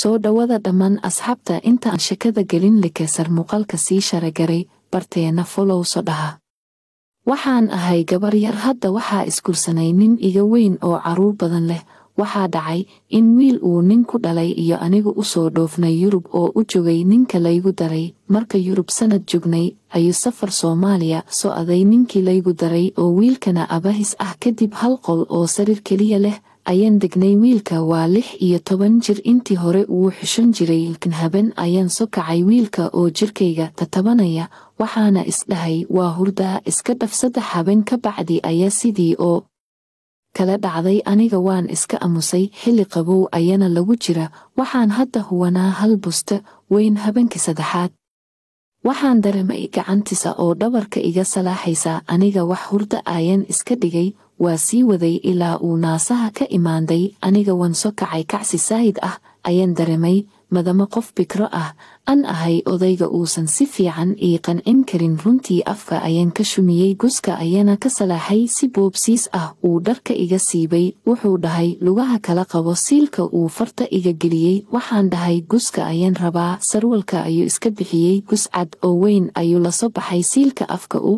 soo dhowada dhammaan asxaabta intaan shakada gelin likeesar muuqaalka sii sharagaray barteena folowso dhaha waxaan ahay gabar yar hadda waxaa isgursanay nin iga weyn oo carruur badan leh. Waxaa dhacay in wiil uu nin ku dhalay iyo anigu u soo dhoofnay yurub oo u jogay ninka laygu daray. Marka yurub sannad jognay ayuu safar soomaaliya soo aday ninkii laygu daray oo wiilkana abahis ah kadib hal qol oo sariir keliya leh ayaan degnay wiilka waa lix iyo toban jir. Intii hore uu xishan jiray ilkin haben ayaan so kacay wiilka oo jirkayga tatabanaya. Waxaana isdhahay waa hurdaa iska dhaf saddex haben ka bacdi ayaa sidii oo kala dhacday. Aniga waan iska amusay xilli qabow ayana lagu jira. Waxaan hadda huwanaa hal busta weyn habeenkii saddexaad waxaan dareemay gacantiisa oo dhabarka iga salaaxaysa aniga wax hurda ayaan iska dhigay waa sii waday ilaa uu naasaha ka imaanday aniga waan so kacay kacsi saahid ah ayaan dareemay madama qof bikro ah an ahay odayga uusan si fiican ii qancin karin runtii afka ayaan ka shumiyey guska ayana ka salaaxay si boobsiis ah uu dharka iga siibay wuxuu dhahay lugaha kala qabo siilka uu farta iga geliyey waxaan dhahay guska ayaan rabaa sarwalka ayuu iska bixiyey gus cad oo weyn ayuu la soo baxay siilka afka u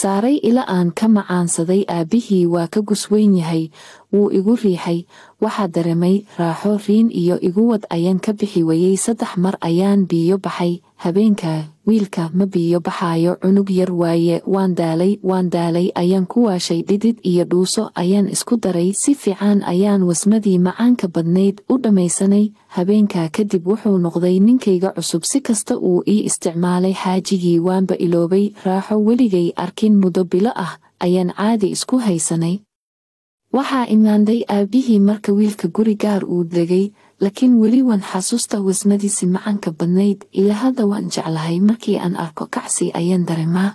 saaray ila aan ka macaansaday aabbihii waa ka gus weyn yahay wuu igu riixay. Waxaa dareemay raaxo riin iyo igu wad ayaan ka bixi wayey saddex mar ayaan biyo baxay. Habeenka wiilka ma biyo baxaayo. Cunug yar waaye waan daalay waan daalay. Ayaan ku waashay dhidid iyo dhuuso ayaan isku daray. Si fiican ayaan wasmadii macaanka badnayd u dhammaysanay habeenka kadib wuxuu noqday ninkayga cusub. Si kasta uu ii isticmaalay xaajigii waanba iloobay. Raaxo weligay arkin muddo bilo ah ayaan caadi isku haysanay waxaa imaanday aabbihii marka wiilka guri gaar uu degay laakiin weli waan xasuusta wasmadiisi macanka badnayd ilaa hadda waan jeclahay markii aan arko kacsi ayaan dareemaa.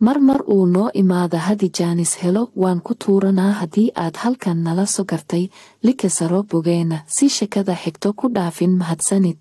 Mar mar uu noo imaada hadi jaanis helo waan ku tuuranaa haddii aad halkan nala so gartay likasaro bogeena si shakada xigto ku dhaafin mahadsanid